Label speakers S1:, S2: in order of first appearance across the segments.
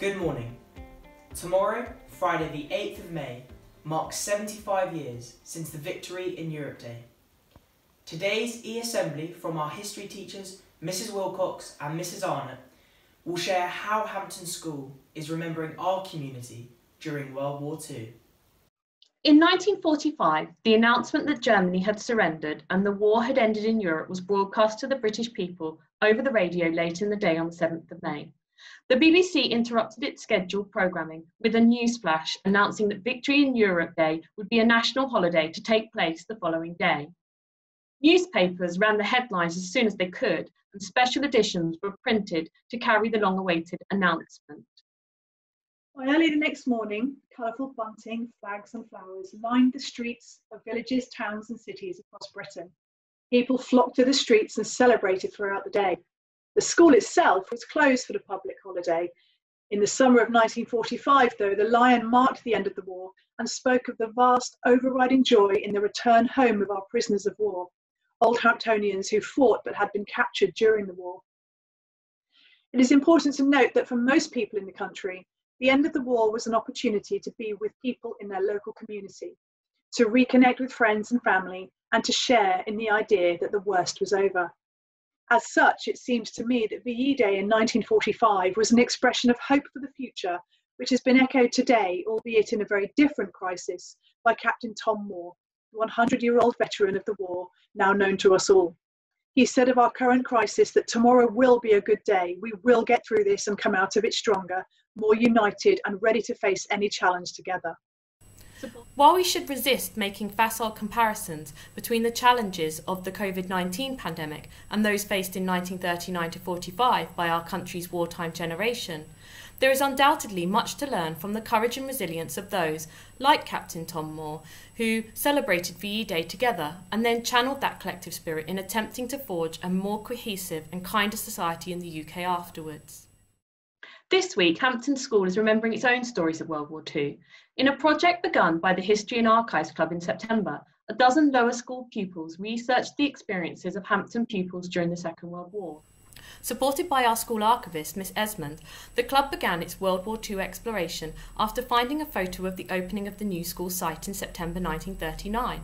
S1: Good morning. Tomorrow, Friday the 8th of May, marks 75 years since the victory in Europe Day. Today's e-assembly from our history teachers, Mrs Wilcox and Mrs Arnott, will share how Hampton School is remembering our community during World War II.
S2: In 1945, the announcement that Germany had surrendered and the war had ended in Europe was broadcast to the British people over the radio late in the day on the 7th of May. The BBC interrupted its scheduled programming with a news flash announcing that Victory in Europe Day would be a national holiday to take place the following day. Newspapers ran the headlines as soon as they could, and special editions were printed to carry the long awaited announcement.
S3: By early the next morning, colourful bunting, flags, and flowers lined the streets of villages, towns, and cities across Britain. People flocked to the streets and celebrated throughout the day. The school itself was closed for the public holiday. In the summer of 1945, though, the Lion marked the end of the war and spoke of the vast overriding joy in the return home of our prisoners of war, old Hamptonians who fought but had been captured during the war. It is important to note that for most people in the country, the end of the war was an opportunity to be with people in their local community, to reconnect with friends and family, and to share in the idea that the worst was over. As such, it seems to me that VE Day in 1945 was an expression of hope for the future, which has been echoed today, albeit in a very different crisis, by Captain Tom Moore, the 100 year old veteran of the war, now known to us all. He said of our current crisis that tomorrow will be a good day. We will get through this and come out of it stronger, more united, and ready to face any challenge together.
S4: While we should resist making facile comparisons between the challenges of the COVID 19 pandemic and those faced in 1939 to 45 by our country's wartime generation, there is undoubtedly much to learn from the courage and resilience of those, like Captain Tom Moore, who celebrated VE Day together and then channeled that collective spirit in attempting to forge a more cohesive and kinder society in the UK afterwards.
S2: This week, Hampton School is remembering its own stories of World War II. In a project begun by the History and Archives Club in September, a dozen lower school pupils researched the experiences of Hampton pupils during the Second World War.
S4: Supported by our school archivist, Miss Esmond, the club began its World War II exploration after finding a photo of the opening of the new school site in September 1939.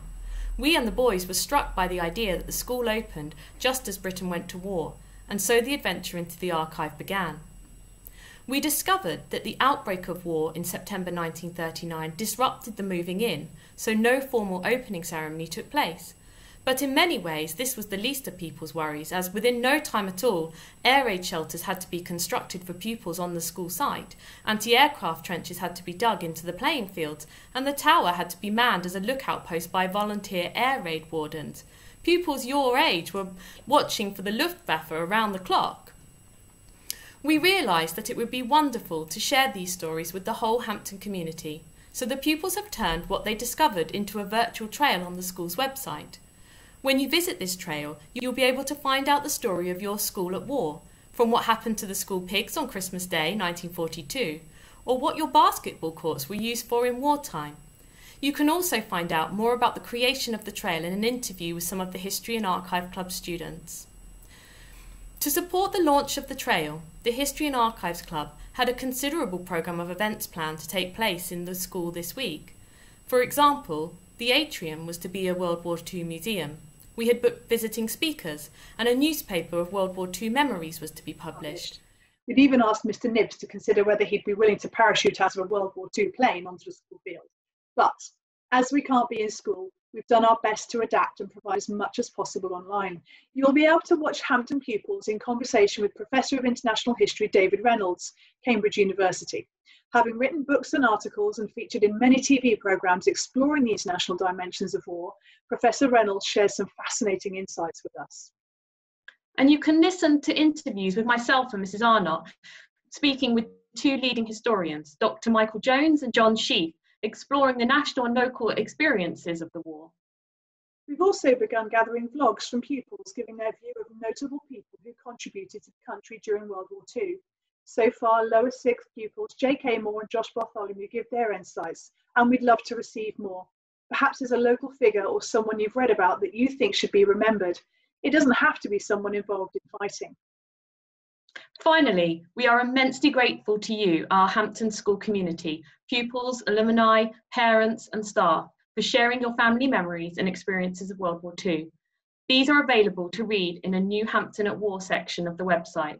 S4: We and the boys were struck by the idea that the school opened just as Britain went to war, and so the adventure into the archive began. We discovered that the outbreak of war in September 1939 disrupted the moving in, so no formal opening ceremony took place. But in many ways, this was the least of people's worries, as within no time at all, air raid shelters had to be constructed for pupils on the school site, anti aircraft trenches had to be dug into the playing fields, and the tower had to be manned as a lookout post by volunteer air raid wardens. Pupils your age were watching for the Luftwaffe around the clock. We realised that it would be wonderful to share these stories with the whole Hampton community, so the pupils have turned what they discovered into a virtual trail on the school's website. When you visit this trail, you'll be able to find out the story of your school at war, from what happened to the school pigs on Christmas Day 1942, or what your basketball courts were used for in wartime. You can also find out more about the creation of the trail in an interview with some of the History and Archive Club students. To support the launch of the trail, the History and Archives Club had a considerable programme of events planned to take place in the school this week. For example, the atrium was to be a World War II museum. We had booked visiting speakers, and a newspaper of World War II memories was to be published.
S3: We'd even asked Mr. Nibbs to consider whether he'd be willing to parachute out of a World War II plane onto the school field. But as we can't be in school, we've done our best to adapt and provide as much as possible online. You'll be able to watch Hampton pupils in conversation with Professor of International History David Reynolds, Cambridge University. Having written books and articles and featured in many TV programmes exploring the international dimensions of war, Professor Reynolds shares some fascinating insights with us.
S2: And you can listen to interviews with myself and Mrs. Arnott, speaking with two leading historians, Dr. Michael Jones and John Sheath, exploring the national and local experiences of the war.
S3: We've also begun gathering vlogs from pupils giving their view of notable people who contributed to the country during World War II. So far, lower sixth pupils J.K. Moore and Josh Bartholomew give their insights, and we'd love to receive more. Perhaps as a local figure or someone you've read about that you think should be remembered. It doesn't have to be someone involved in fighting.
S4: Finally, we are immensely grateful to you, our Hampton School community, pupils, alumni, parents and staff, for sharing your family memories and experiences of World War II. These are available to read in a New Hampton at War section of the website.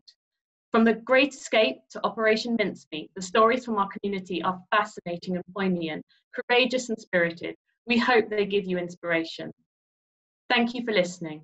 S4: From the Great Escape to Operation Mincemeat, the stories from our community are fascinating and poignant, courageous and spirited. We hope they give you inspiration. Thank you for listening.